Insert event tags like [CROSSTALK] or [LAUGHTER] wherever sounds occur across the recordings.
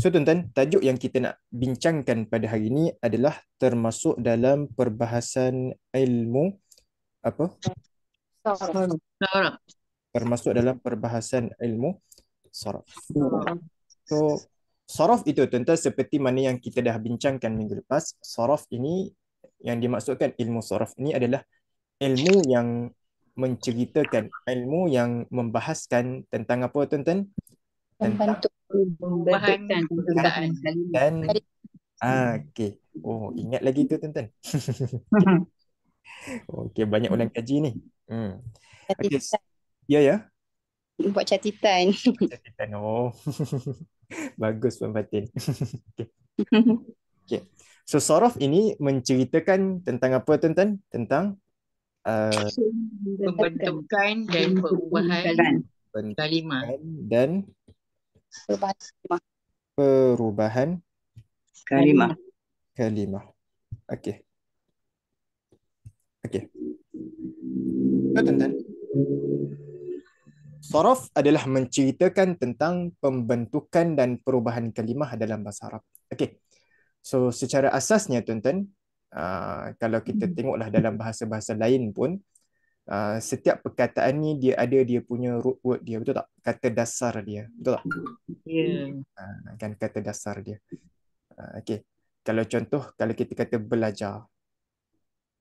So tuan-tuan, tajuk yang kita nak bincangkan pada hari ini adalah termasuk dalam perbahasan ilmu apa? Saraf. Termasuk dalam perbahasan ilmu saraf. So saraf itu tuan-tuan seperti mana yang kita dah bincangkan minggu lepas, saraf ini yang dimaksudkan ilmu saraf ini adalah ilmu yang menceritakan, ilmu yang membahaskan tentang apa tuan-tuan? Tentang Membantu Penggunaan kalimah. dan ah okey. Oh, ingat lagi tu tuan-tuan. [LAUGHS] Okey, banyak orang kaji ni. Hmm. Okey. catatan. Ya ya. Buat catatan. Catatan. Oh. [LAUGHS] Bagus Puan Fatin. [LAUGHS] Okey. Okey. So saraf ini menceritakan tentang apa tuan-tuan? Tentang uh, Pembentukan dan perubahan kalimah. dan Perubahan kalimah. perubahan Kalimah. kalimah. Okey. Okey. Tuan-tuan. Saraf adalah menceritakan tentang pembentukan dan perubahan kalimah dalam bahasa Arab. Okey. So secara asasnya tuan-tuan, uh, kalau kita tengoklah dalam bahasa-bahasa lain pun uh, setiap perkataan ni dia ada dia punya root word dia, betul tak? Kata dasar dia, betul tak? Ya. Uh, kan kata dasar dia. Uh, Okey. Kalau contoh kalau kita kata belajar.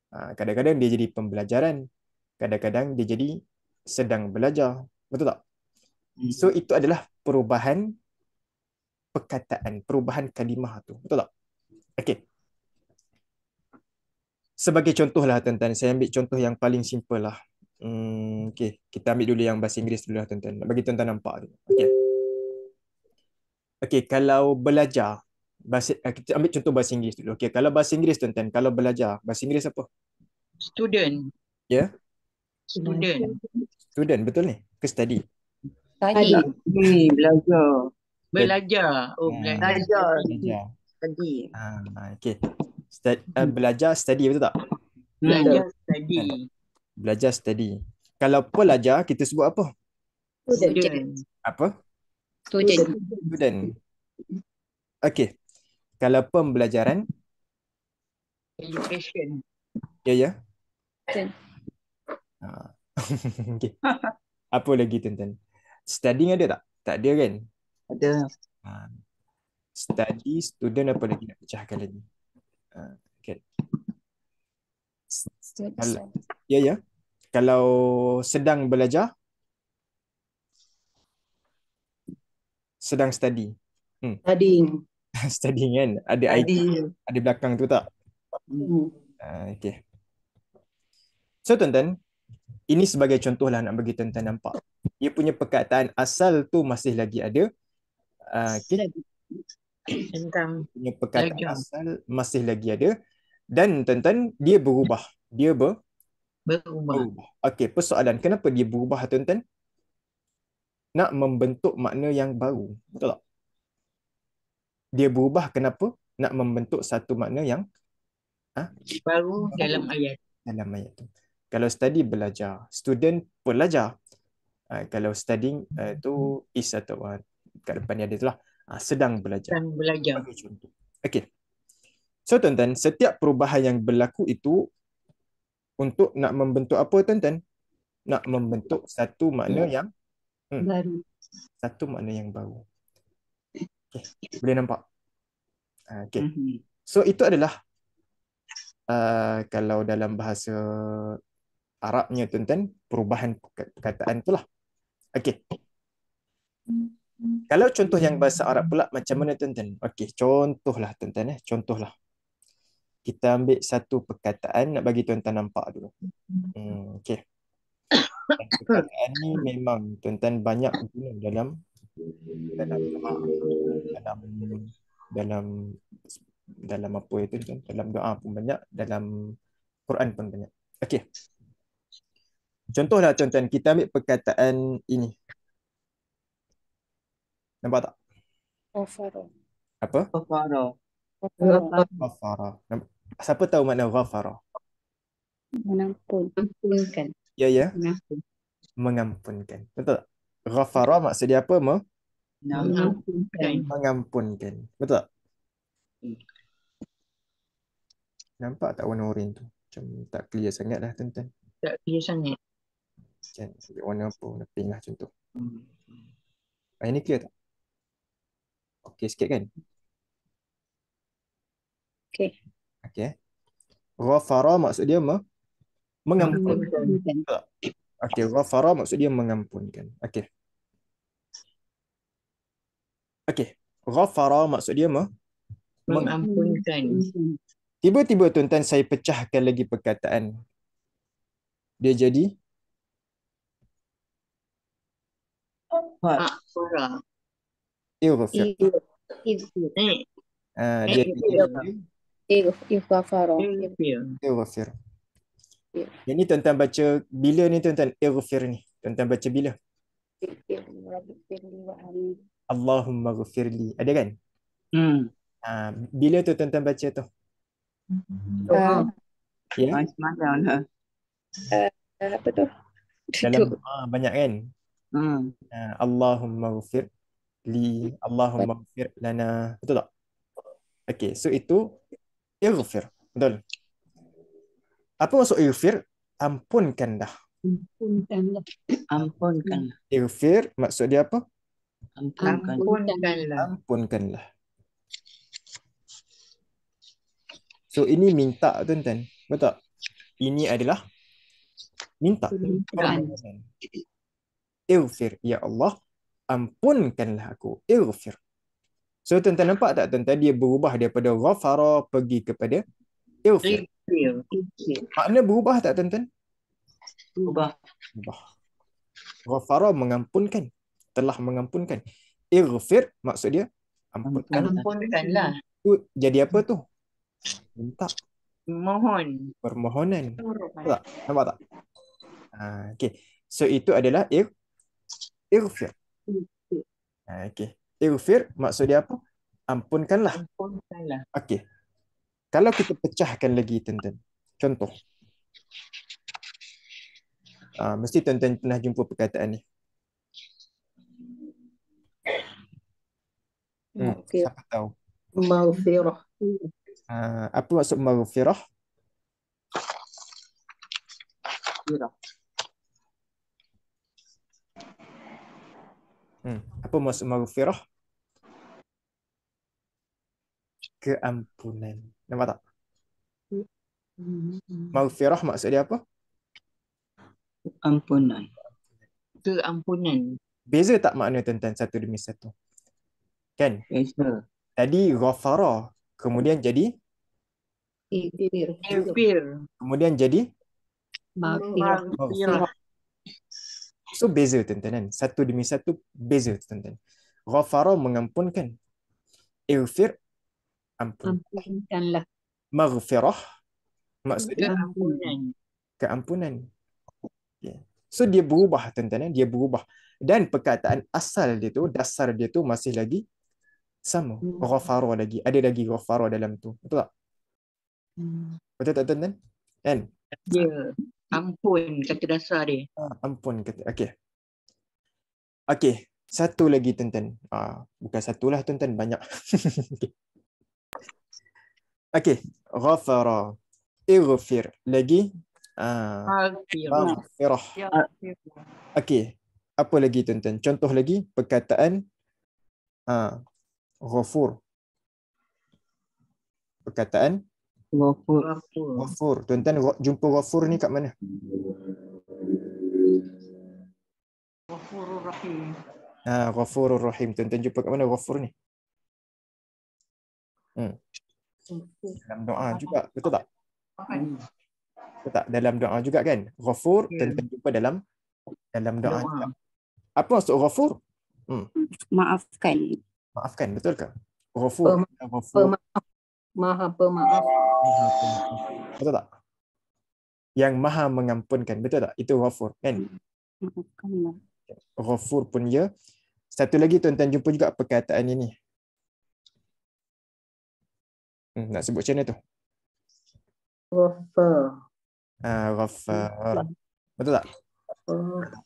Uh, kadang-kadang dia jadi pembelajaran, kadang-kadang dia jadi sedang belajar, betul tak? So itu adalah perubahan perkataan, perubahan kalimah tu. Betul tak? Okey. Sebagai contoh lah tuan-tuan, saya ambil contoh yang paling simple lah. Hmm, okey, kita ambil dulu yang bahasa Inggeris dulu lah tuan-tuan. Nak bagi tuan-tuan nampak tu. Okey. Okey, kalau belajar bahasa eh, kita ambil contoh bahasa Inggeris dulu. Okey, kalau bahasa Inggeris tuan-tuan, kalau belajar bahasa Inggeris apa? Student. Ya? Student. Student betul ni? Ke study? Tadi. Ni belajar. Belajar. Oh, Hmm. belajar. Belajar. Tadi. Ah, okey. Stud, uh, belajar study betul tak? Belajar study. Belajar study. Kalau pelajar kita sebut apa? Student. Apa? Student. Student. Okey. Kalau pembelajaran, Education. ya ya. Betul. Ha. [LAUGHS] Okey. Apa lagi tuan-tuan? Studying ada tak? Tak ada kan? Ada. Ha. Study, student apa lagi nak pecahkan lagi? Okay. Kalau, ya ya. Kalau sedang belajar, sedang study. [LAUGHS] Tadi. Studying kan? Ada Tadi. ada belakang tu tak? Hmm. Uh, okay. So tuan-tuan, ini sebagai contoh lah nak bagi tuan-tuan nampak. Dia punya perkataan asal tu masih lagi ada. Uh, okay. Tentang Punya perkataan Belajar. asal masih lagi ada. Dan tuan-tuan, dia berubah. Dia ber, berubah. berubah. Okay, persoalan. Kenapa dia berubah tuan-tuan? Nak membentuk makna yang baru. Betul tak? Dia berubah kenapa? Nak membentuk satu makna yang Baru dalam ayat. dalam ayat tu. Kalau study belajar, student pelajar. Uh, kalau studying uh, tu is atau uh, kat depan ni ada tu lah. Uh, sedang belajar. Dan belajar. Sebagai contoh. Okey. So tuan-tuan, setiap perubahan yang berlaku itu untuk nak membentuk apa tuan-tuan? Nak membentuk satu makna yang Baru. satu makna yang baru. Okey, boleh nampak? Uh, Okey. Mhm. So itu adalah uh, kalau dalam bahasa Arabnya tuan-tuan, perubahan perka- perkataan tu lah. Okey. Kalau contoh yang bahasa Arab pula macam mana tuan-tuan? Okey, contohlah tuan-tuan eh, contohlah. Kita ambil satu perkataan nak bagi tuan-tuan nampak dulu. Hmm, okey. Perkataan ni memang tuan-tuan banyak guna dalam dalam dalam dalam dalam apa itu tuan dalam doa pun banyak dalam Quran pun banyak okey contohlah tuan-tuan kita ambil perkataan ini nampak tak Ghafara. apa Ghafara. Ghafara. ghafara Namp- siapa tahu makna ghafara Menampun. Ampunkan. ya ya Mengampun. mengampunkan betul tak ghafara maksud dia apa Me- Mengampunkan. mengampunkan. Betul tak? Hmm. Nampak tak warna oranye tu? Macam tak clear sangat dah tuan-tuan. Tak clear sangat. Macam warna apa? Warna pink lah tu. Hmm. Ah, ini clear tak? Okey sikit kan? Okey. Okey. Ghafara maksud dia me mengampun. Mengampunkan. Okey, ghafara maksud dia mengampunkan. Okey. Okey. Ghafara maksud dia me meng- Mengampunkan. Tiba-tiba tuan-tuan saya pecahkan lagi perkataan. Dia jadi Akfara. Ighfir. Eh, Ah, dia eh, Ighfaro. Ighfir. ighfir. Yang ni tuan-tuan baca bila ni tuan-tuan ighfir ni. Tuan-tuan baca bila? Allahumma ghafirli. Ada kan? Hmm. Ah, bila tu tuan-tuan baca tu? Ah, Ya. Macam mana lah. apa tu? Dalam ah, banyak kan? Hmm. Ah, Allahumma ghafir li. Allahumma ghafir lana. Betul tak? Okey, so itu ighfir. Betul. Apa maksud ighfir? Ampunkanlah. Ampunkanlah. Ampunkanlah. Ighfir maksud dia apa? Ampunkanlah. Ampunkanlah. Ampunkanlah. So ini minta tuan-tuan. Betul? tak? Ini adalah minta. Permohonan. Ighfir. Ya Allah, ampunkanlah aku. Ighfir. So tuan-tuan nampak tak tuan-tuan? Dia berubah daripada ghafara pergi kepada ighfir. Ighfir. Makna berubah tak tuan-tuan? Ubah. Berubah. Ghafara mengampunkan. Telah mengampunkan. Ighfir maksud dia ampunkan. Ampunkanlah. Tu jadi apa tu? Minta. Mohon. permohonan. Tak? Nampak tak? Ha, okay. So itu adalah ir ighfir. Ha, okay. Ighfir maksud dia apa? Ampunkanlah. Ampunkanlah. Okey. Kalau kita pecahkan lagi tuan-tuan. Contoh. Ah, mesti tuan-tuan pernah jumpa perkataan ni. Hmm, Okey. siapa tahu? Maghfirah. Ah, apa maksud maghfirah? Maghfirah. Hmm, apa maksud maghfirah? Keampunan. Nampak tak? Maghfirah maksud dia apa? Ampunan. Keampunan. Beza tak makna tuan-tuan satu demi satu? Kan? Biasa. Tadi ghafara, kemudian jadi. Ighfir. kemudian jadi Maghfirah. So beza tuan-tuan kan. Satu demi satu beza tuan-tuan. Ghafara mengampunkan. Ighfir ampun. Ampunkanlah. Maghfirah maksudnya Keampunan. keampunan. Okay. So dia berubah tuan-tuan kan. Dia berubah. Dan perkataan asal dia tu, dasar dia tu masih lagi sama. Hmm. Ghafara lagi. Ada lagi ghafara dalam tu. Betul tak? Betul tak tuan-tuan? Kan? Dia ampun kata dasar dia. Ah, ampun kata. Okey. Okey, satu lagi tuan-tuan. Ah, bukan satu lah tuan-tuan, banyak. [LAUGHS] Okey. Okey, ghafara. Ighfir. Lagi ah Maghfirah. maghfirah. Okey. Apa lagi tuan-tuan? Contoh lagi perkataan ah ghafur. Perkataan Ghafur. Ghafur. Tuan-tuan jumpa ghafur ni kat mana? Ghafurur Rahim. Ah, ghafurur rahim. Tuan-tuan jumpa kat mana ghafur ni? Hmm. Dalam doa juga, betul tak? Betul tak? Dalam doa juga kan? Ghafur Ya. tuan-tuan jumpa dalam dalam doa Doa. juga. Apa maksud ghafur? Maafkan. Maafkan, betul ke? Ghafur. Ghafur. Maha pemaaf. Maha Pemaaf. Betul tak? Yang maha mengampunkan, betul tak? Itu ghafur kan? Maafkanlah. Ghafur pun ya. Satu lagi tuan-tuan jumpa juga perkataan ini. Hmm, nak sebut macam mana tu? Ghafar. Ah, ghafar. Betul tak?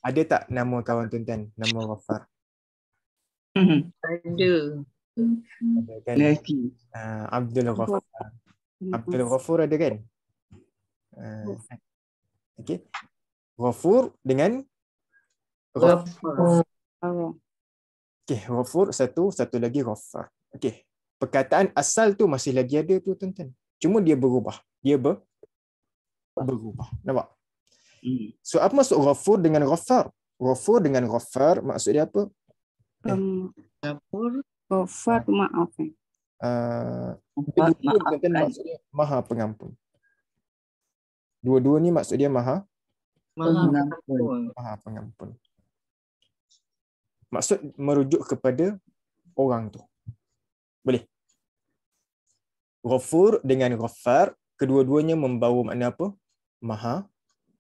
Ada tak nama kawan tuan-tuan? Nama ghafar. Ada. Kan? Lagi. Uh, Abdul Ghafur. Abdul Ghafur ada kan? Uh, okay. Ghafur dengan Ghafur. Okay, Ghafur satu, satu lagi Ghafar. Okay. Perkataan asal tu masih lagi ada tu tuan-tuan. Cuma dia berubah. Dia ber, berubah. Nampak? Hmm. So apa maksud Ghafur dengan Ghafar? Ghafur dengan Ghafar maksud dia apa? Um, Dapur. Ghaffar maaf. eh. Uh, Maaf, maafkan. maksud dia maha pengampun. Dua-dua ni maksud dia maha Maha Pengampun. maha pengampun. Maksud merujuk kepada orang tu. Boleh. Ghafur dengan Ghaffar, kedua-duanya membawa makna apa? Maha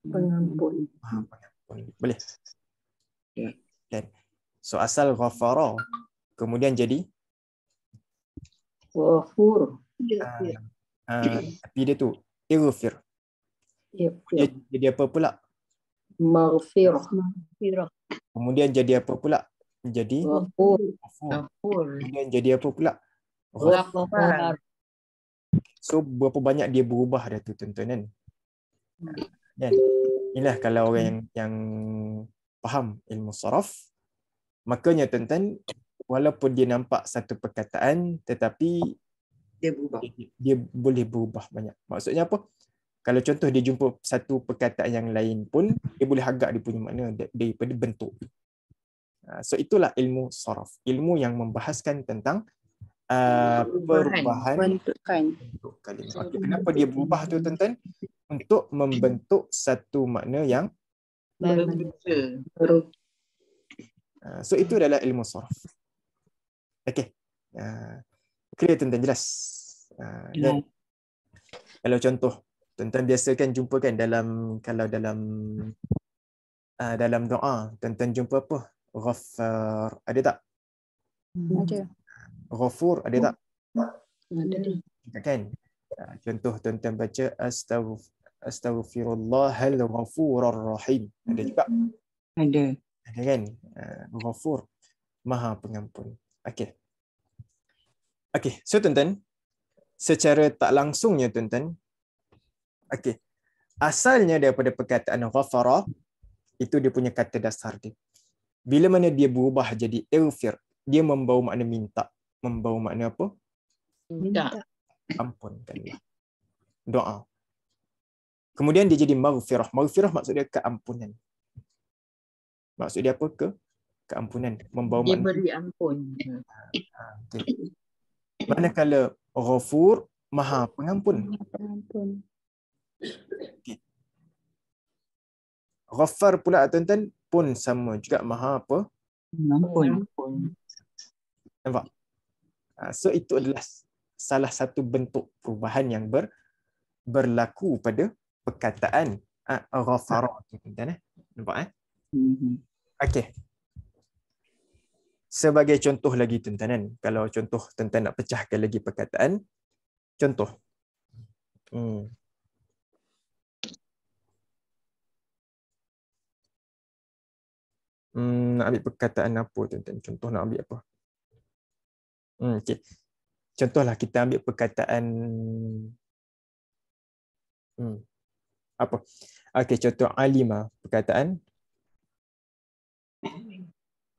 Pengampun. maha pengampun. Boleh. Ya. Kan? So asal Ghafara kemudian jadi Ghafur. uh, uh, tapi dia tu Ighfir. Dia Ighfir. jadi apa pula? Maghfirah. Kemudian jadi apa pula? Jadi Ghafur. Kemudian jadi apa pula? Ghafar. So berapa banyak dia berubah dah tu tuan-tuan kan? Kan? Inilah kalau orang yang, yang faham ilmu saraf, makanya tuan-tuan walaupun dia nampak satu perkataan tetapi Dia berubah. dia, dia boleh berubah banyak. Maksudnya apa? Kalau contoh dia jumpa satu perkataan yang lain pun dia boleh agak dia punya makna da- daripada bentuk. Ah, So itulah ilmu saraf. Ilmu yang membahaskan tentang uh, perubahan Bentukan. bentuk kalimah. Okey, kenapa dia berubah tu tuan-tuan? Untuk membentuk satu makna yang Berbeza. Baru uh, so itu adalah ilmu saraf. Okey. Uh, clear tuan-tuan jelas. Uh, Ya. kan? Kalau contoh tuan-tuan biasa kan jumpa kan dalam kalau dalam uh, dalam doa tuan-tuan jumpa apa? Ghaffar. Ada tak? Ada. Ghafur ada tak? ada. Kan? Uh, contoh tuan-tuan baca astaghfir astaghfirullahal ghafurur rahim. Ada juga. Ada. Ada kan? Uh, Ghafur. Maha pengampun. Okey. Okey, so tuan-tuan, secara tak langsungnya tuan-tuan, okey. Asalnya daripada perkataan ghafara itu dia punya kata dasar dia. Bila mana dia berubah jadi ilfir, dia membawa makna minta, membawa makna apa? Minta. Ampunkanlah. Doa. Kemudian dia jadi maghfirah. Maghfirah maksud dia keampunan. Maksud dia apa ke? Keampunan. Membawa Dia makna beri ampun. Ah, betul. Manakala Ghafur Maha Pengampun. Pengampun. Ghaffar pula tuan-tuan pun sama juga Maha apa? Ampun. Nampak? Ah, So itu adalah salah satu bentuk perubahan yang ber, berlaku pada perkataan ah, Ghafara tu tuan-tuan eh. Nampak eh? Mhm. Okey. Sebagai contoh lagi tuan-tuan kan. Kalau contoh tuan-tuan nak pecahkan lagi perkataan. Contoh. Hmm. Hmm, nak ambil perkataan apa tuan-tuan? Contoh nak ambil apa? Hmm, okay. Contohlah kita ambil perkataan hmm. apa? Okey, contoh alima, perkataan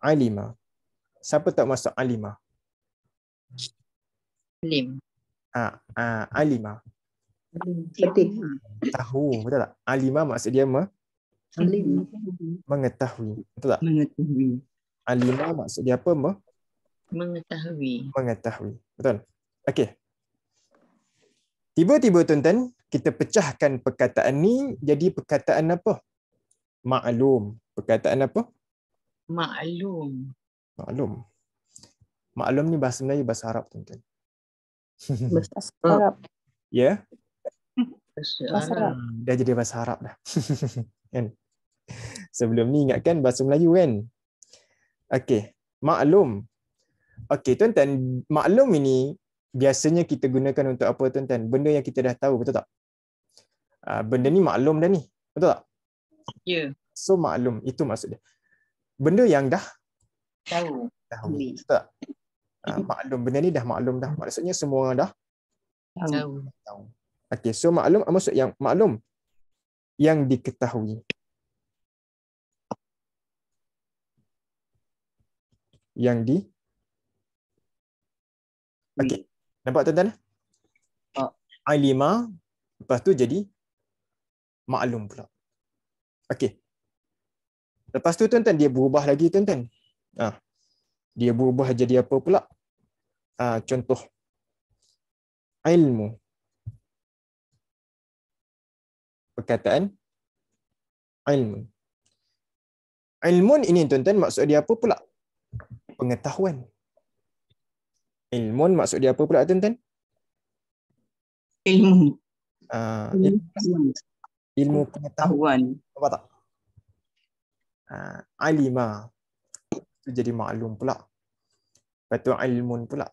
alima. Siapa tak masuk alima? Lim. Ah, ah, alima. Petik. Tahu, betul tak? Alima maksud dia me, Alim. mengetahui. Betul tak? Mengetahui. Alima maksud dia apa? Me, Mengetahui. mengetahui. Betul? Okey. Tiba-tiba tuan-tuan, kita pecahkan perkataan ni jadi perkataan apa? Maklum. Perkataan apa? Maklum. Maklum. Maklum ni bahasa Melayu, bahasa Arab tuan-tuan. Bahasa [LAUGHS] Arab. Ya? Bahasa Bahasa Arab. Dah jadi bahasa Arab dah. [LAUGHS] kan? Sebelum ni ingatkan bahasa Melayu kan? Okey. Maklum. Okey, tuan-tuan, maklum ini biasanya kita gunakan untuk apa tuan-tuan? Benda yang kita dah tahu, betul tak? Ah, benda ni maklum dah ni. Betul tak? Ya. So maklum, itu maksud dia. Benda yang dah Tahu. Tahu. Betul tak? Ah, maklum benda ni dah maklum dah. Maksudnya semua orang dah Tahu. tahu. Okey, so maklum apa maksud yang maklum yang diketahui. Yang di Okey. Nampak tuan-tuan? Tak. Alima lepas tu jadi maklum pula. Okey. Lepas tu tuan-tuan dia berubah lagi tuan-tuan. Ah. Dia berubah jadi apa pula? Ah, contoh ilmu. Perkataan ilmu. Ilmun ini tuan-tuan maksud dia apa pula? Pengetahuan. Ilmun maksud dia apa pula tuan-tuan? Ilmu. Ah, il- ilmu pengetahuan. Tahuan. Nampak tak? Ah, alima. Itu jadi maklum pula. Lepas tu ilmun pula.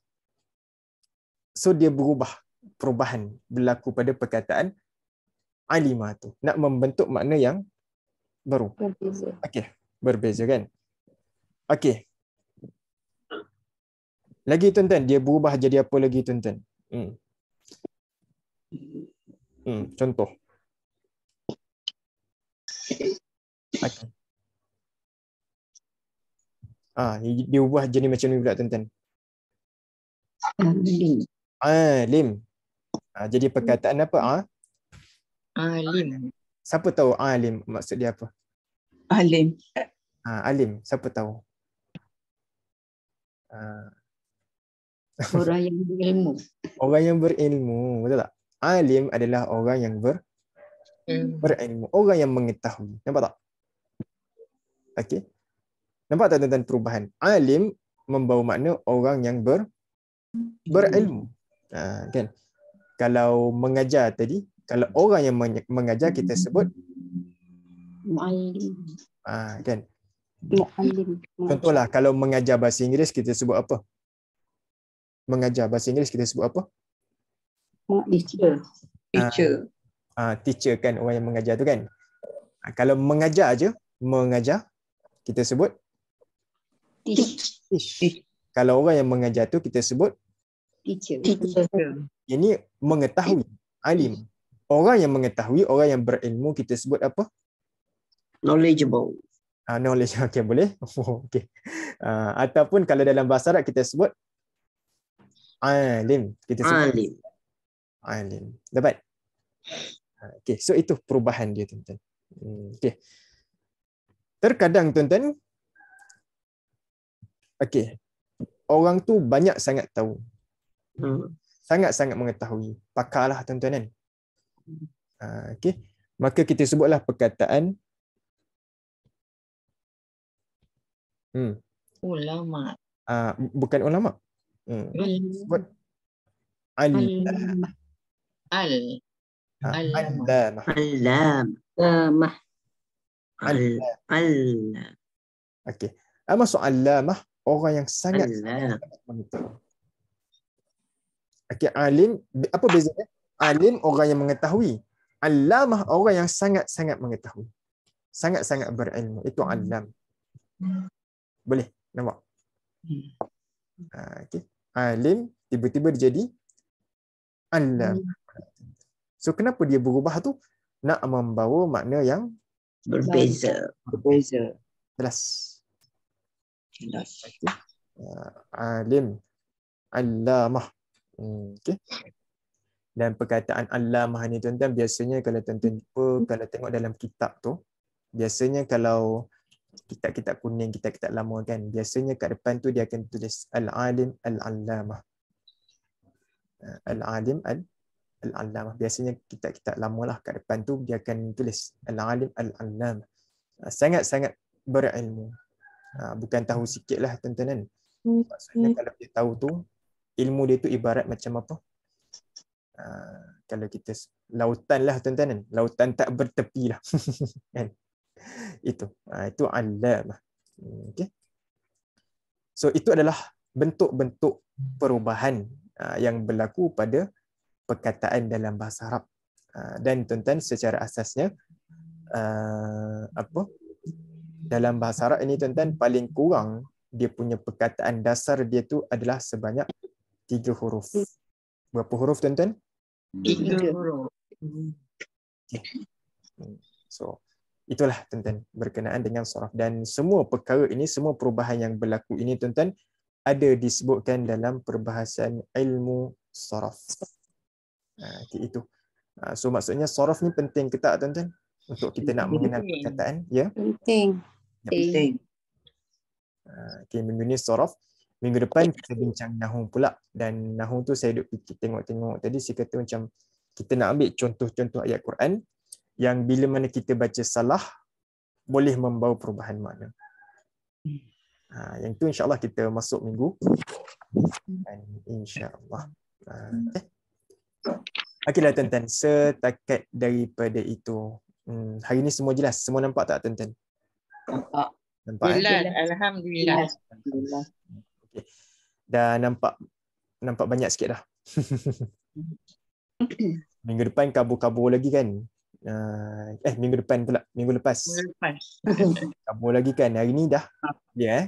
So dia berubah. Perubahan berlaku pada perkataan alima tu. Nak membentuk makna yang baru. Berbeza. Okey, berbeza kan? Okey. Lagi tuan-tuan, dia berubah jadi apa lagi tuan-tuan? Hmm. Hmm, contoh. Okey. Ah, dia ubah jadi macam ni pula tuan-tuan. Alim. Alim. Ah, jadi perkataan apa? Ah, Alim. siapa tahu alim maksud dia apa? Alim. Ah, alim, siapa tahu? Ah, Orang yang berilmu. orang yang berilmu, betul tak? Alim adalah orang yang ber, Hmm. berilmu, orang yang mengetahui. Nampak tak? Okey. Nampak tak tuan-tuan perubahan? Alim membawa makna orang yang ber, berilmu. Ha, kan? Kalau mengajar tadi, kalau orang yang men- mengajar kita sebut Mu'allim. ha, kan? Mu'alim. Contohlah kalau mengajar bahasa Inggeris kita sebut apa? Mengajar bahasa Inggeris kita sebut apa? Teacher. Teacher. Ah, teacher kan orang yang mengajar tu kan. Ah, kalau mengajar aja, mengajar kita sebut Teach. teach. Kalau orang yang mengajar tu kita sebut Teacher. Teacher. ini mengetahui, alim. Orang yang mengetahui, orang yang berilmu kita sebut apa? Knowledgeable. Ah, knowledge. [LAUGHS] Okey, boleh? [LAUGHS] Oh, okey. Ah, ataupun kalau dalam bahasa Arab kita sebut alim. Kita sebut Alim. alim. Dapat? Ah, Okey, so itu perubahan dia tuan-tuan. Hmm, Okey. Terkadang tuan-tuan okey. Orang tu banyak sangat tahu. Hmm. Sangat-sangat mengetahui. Pakarlah tuan-tuan kan. Ah, Okey. Maka kita sebutlah perkataan hmm, Ulama. ah, bukan ulama. Hmm. Sebut al Al. ah, Allamah. allamah. Alam. Lamah. Al. Al. Okey. Apa maksud allamah? Orang yang sangat Alam. mengetahui. Okey, alim apa bezanya? Alim orang yang mengetahui. Allamah orang yang sangat-sangat mengetahui. Sangat-sangat berilmu. Itu alam. Boleh nampak? Ha, okey. Alim tiba-tiba dia jadi alam. So kenapa dia berubah tu? Nak membawa makna yang Berbeza. Berbeza. jelas. Uh, alim. Allamah. Hmm, okey. Dan perkataan allamah ni tuan-tuan biasanya kalau tuan-tuan jumpa kalau tengok dalam kitab tu biasanya kalau kitab-kitab kuning kitab-kitab lama kan biasanya kat depan tu dia akan tulis al-alim al-allamah. Uh, Al-alim al al-allamah. Biasanya kitab-kitab lama lah kat depan tu dia akan tulis al-alim al-allamah. Uh, Sangat-sangat berilmu. Uh, Bukan tahu sikit lah tuan-tuan kan. Maksudnya kalau dia tahu tu ilmu dia tu ibarat macam apa? Uh, kalau kita lautan lah tuan-tuan kan. Lautan tak bertepi lah. [LAUGHS] kan? Itu. Uh, itu allamah. Hmm, Okay. So itu adalah bentuk-bentuk perubahan uh, yang berlaku pada perkataan dalam bahasa Arab. Uh, dan tuan-tuan secara asasnya uh, apa? Dalam bahasa Arab ini tuan-tuan paling kurang dia punya perkataan dasar dia tu adalah sebanyak tiga huruf. Berapa huruf tuan-tuan? Tiga huruf. So itulah tuan-tuan berkenaan dengan sorof dan semua perkara ini semua perubahan yang berlaku ini tuan-tuan ada disebutkan dalam perbahasan ilmu sorof. Ha, okay, itu. Ha, so maksudnya sorof ni penting ke tak tuan-tuan? Untuk kita nak mengenal perkataan, ya. Penting. Penting. Ha, okay, minggu ni sorof. Minggu depan kita bincang nahu pula dan nahu tu saya duk fikir tengok-tengok tadi saya kata macam kita nak ambil contoh-contoh ayat Quran yang bila mana kita baca salah boleh membawa perubahan makna. Ha, yang tu insya-Allah kita masuk minggu dan insya-Allah. Ha, okay. Okeylah tuan-tuan, setakat daripada itu. Hmm, hari ni semua jelas, semua nampak tak tuan-tuan? Nampak. Nampak eh? Alhamdulillah. Alhamdulillah. Dah nampak nampak banyak sikit dah. [LAUGHS] minggu depan kabur-kabur lagi kan? Uh, eh minggu depan pula, minggu lepas. Lepas. Kabur lagi kan? Hari ni dah. Ya eh?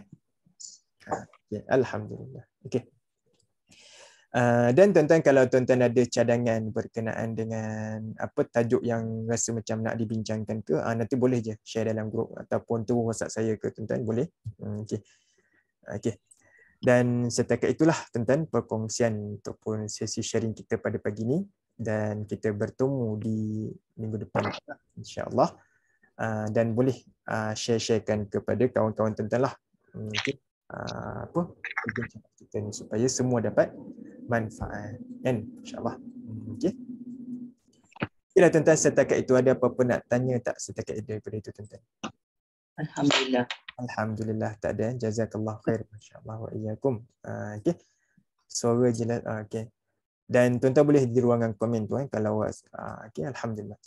Ha, okay. Alhamdulillah. Okey. Uh, dan tuan-tuan kalau tuan-tuan ada cadangan berkenaan dengan apa tajuk yang rasa macam nak dibincangkan ke uh, nanti boleh je share dalam grup ataupun tu WhatsApp saya ke tuan-tuan boleh. Hmm, okey. Okey. Dan setakat itulah tuan-tuan perkongsian ataupun sesi sharing kita pada pagi ni dan kita bertemu di minggu depan insya-Allah. Uh, dan boleh uh, share-sharekan kepada kawan-kawan tuan-tuan lah. Hmm, okey. Uh, apa kita ni supaya semua dapat manfaat. Kan? Insyaallah. Hmm, okey. Okeylah tuan-tuan setakat itu ada apa-apa nak tanya tak setakat daripada itu tuan-tuan? Alhamdulillah. Alhamdulillah tak ada. Jazakallah khair insyaallah wa iyyakum. Uh, okey. Suara jelas uh, okey. Dan tuan-tuan boleh di ruangan komen tu eh kalau uh, okey alhamdulillah.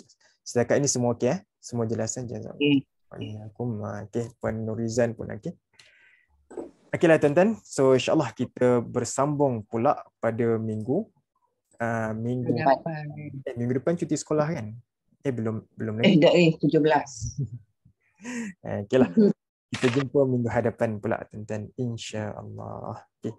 Setakat ini semua okey eh? Semua jelasan jazakallah wa iyyakum. Uh, okey. Puan Nurizan pun okey Okeylah tuan-tuan. So insyaAllah kita bersambung pula pada minggu uh, minggu Lepas. eh, minggu depan cuti sekolah kan? Eh belum belum Eh, lagi. dah eh, 17. [LAUGHS] Eh, Okeylah. Kita jumpa minggu hadapan pula tuan-tuan insya-Allah. Okey.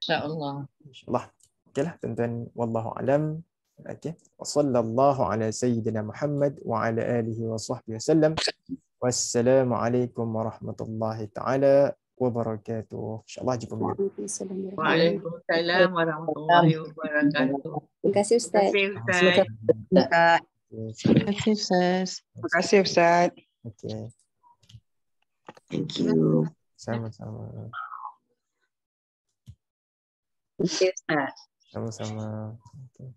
InsyaAllah. InsyaAllah. Okeylah tuan-tuan wallahu alam. Okey. Wa sallallahu ala sayyidina Muhammad wa ala alihi wa sahbihi wasallam. Wassalamualaikum warahmatullahi taala wabarakatuh. InsyaAllah jumpa minggu Waalaikumsalam. Warahmatullahi wabarakatuh. Terima kasih Terima Ustaz. kasih Ustaz. Terima kasih Ustaz. Terima kasih Ustaz. Okey. Thank you. Sama-sama. Okey, Ustaz. Sama-sama. Okay.